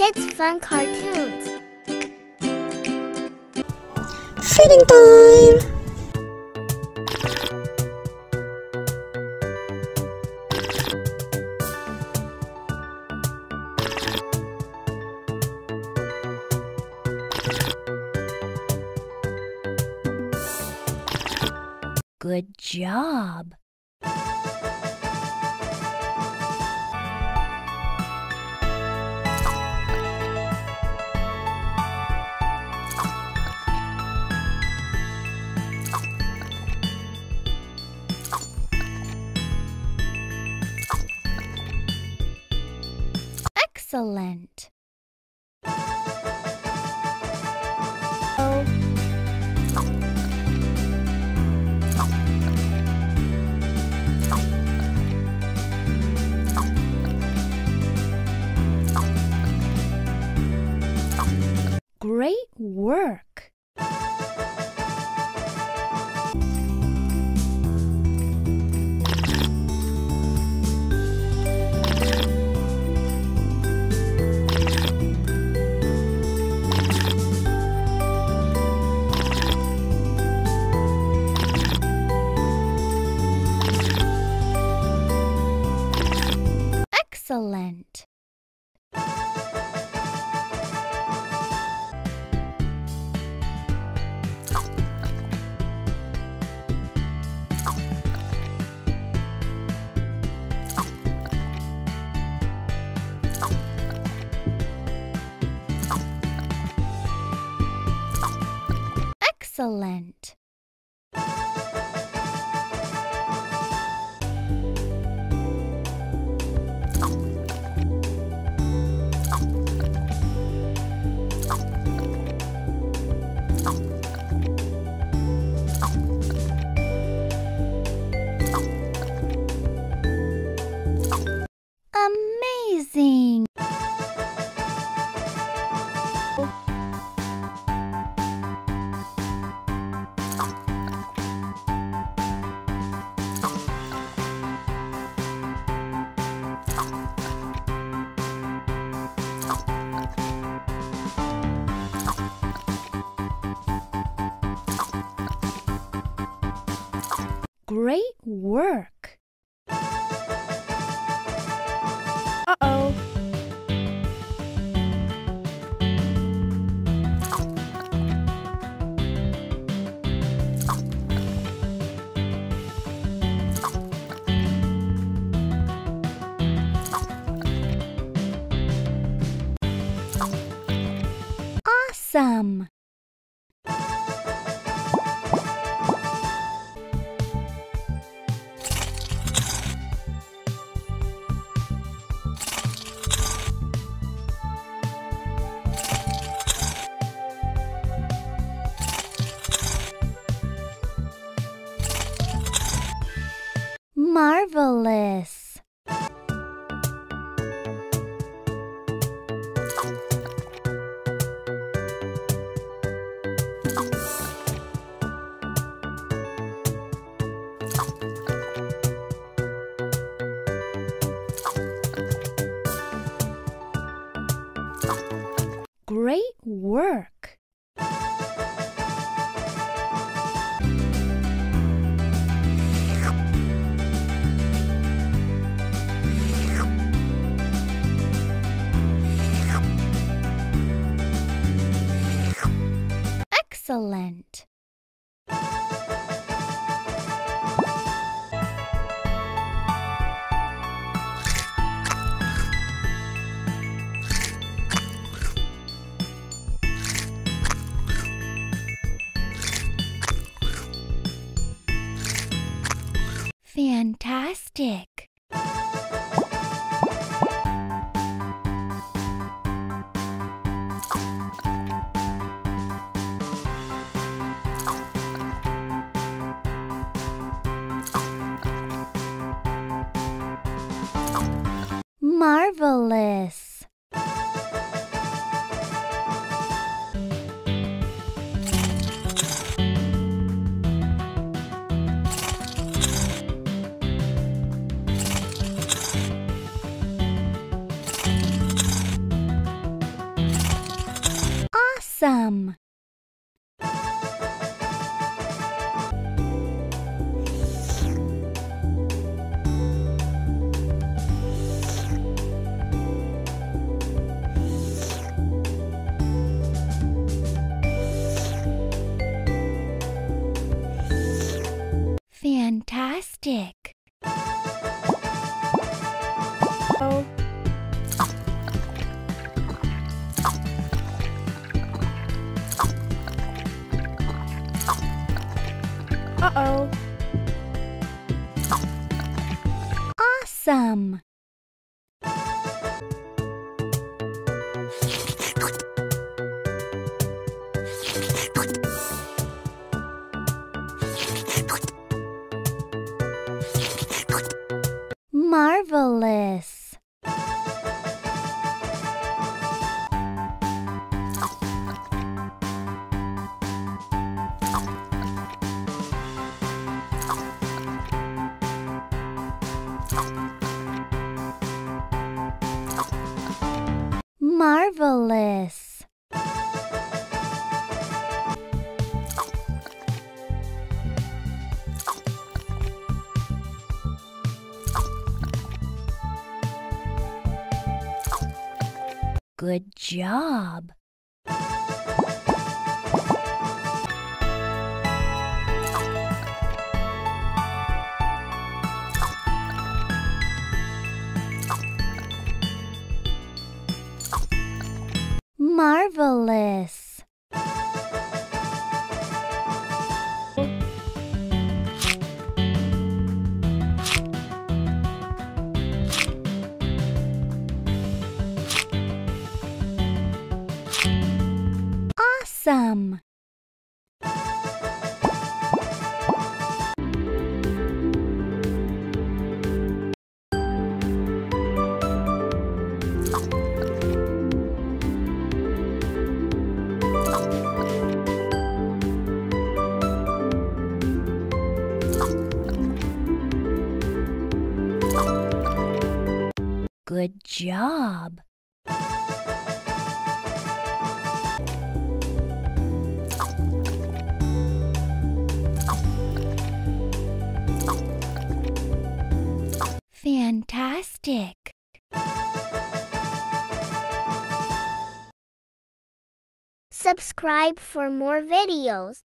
Kids Fun Cartoons. Feeding time! Good job. Excellent. Great work. Excellent. Excellent. Amazing! Great work! Awesome! Marvelous! Great work! Excellent! Fantastic! Marvelous! Fantastic. Uh-oh. Awesome. Marvelous. Marvelous. Good job. Marvelous. Good job. Fantastic. Subscribe for more videos.